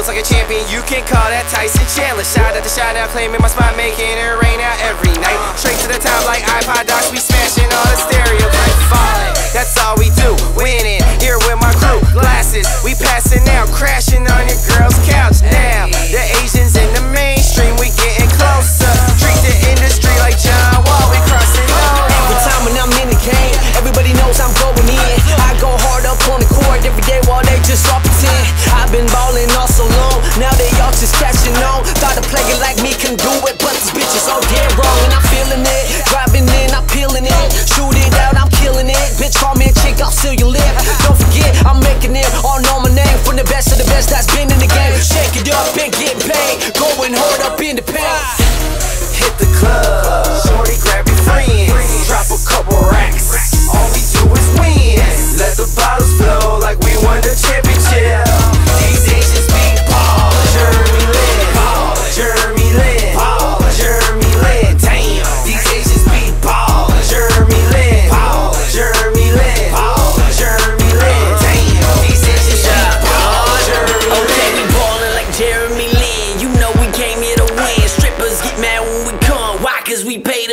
vibing, you can call that Tyson Chandler. Shot at the shot out, claiming my spot, making it rain out every night. Straight to the top like iPod docks, we smashing all the stereo like falling. That's all we do, winning. Here with my crew, glasses, we passing out, crashing on your girl's couch now. The Asians in the mainstream, we getting closer. Treat the industry like John Wall, we crossing over. Every time when I'm in the game, everybody knows I'm going in. I go hard up on the court every day while they just all pretend. I've been balling all Thought a player like me can do it, but this bitch is dead wrong. And I'm feeling it, driving in, I'm peeling it. Shoot it out, I'm killing it. Bitch, call me a chick, I'll seal your lip. Don't forget, I'm making it. All know my name from the best of the best that's been in the game. Shake it up and get paid. Going hard up in the paint.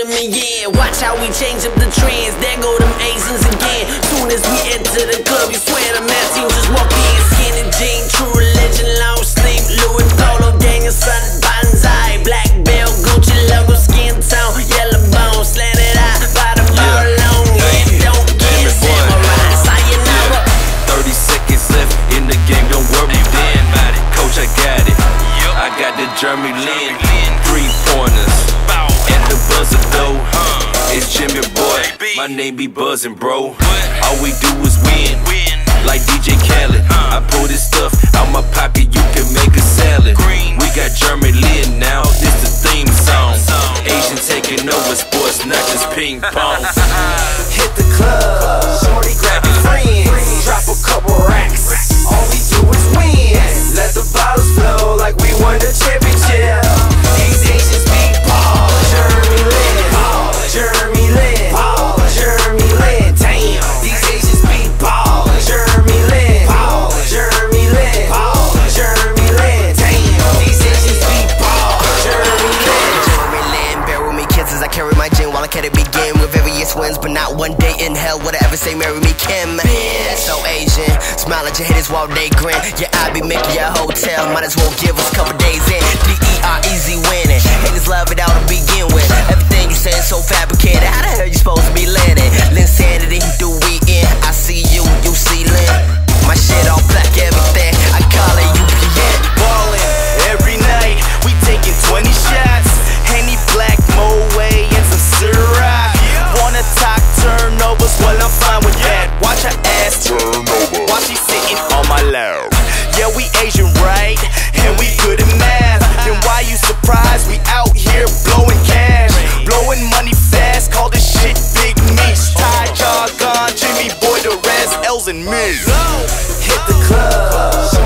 We paid them a year. Watch how we change up the trends. There go them Asians again. Soon as we enter the club, you swear the math team just walk in. Skinny jean, true religion, long sleeve. Louis Polo, gang of sun, bonsai. Black belt, Gucci logo, skin tone. Yellow bone, slanted eye. Bottom bar long. Head don't Damn get it, boy. samurai. Sayonara. 30 seconds left in the game, don't worry then. Coach, I got it. I got the Jeremy Lin, three pointers. The buzzer though, it's Jimmy Boi. My name be buzzing, bro. All we do is win. Like DJ Khaled, I pull this stuff out my pocket, you can make a salad. We got Jeremy Lin now, this the theme song. Asian taking over sports, not just ping pong. Hit the club, but not one day in hell would I ever say marry me, Kim. So Asian, smile at your haters while they grin. Yeah, I be making your hotel, might as well give us a couple days in. D E R easy winning, haters L's and. Hit the club,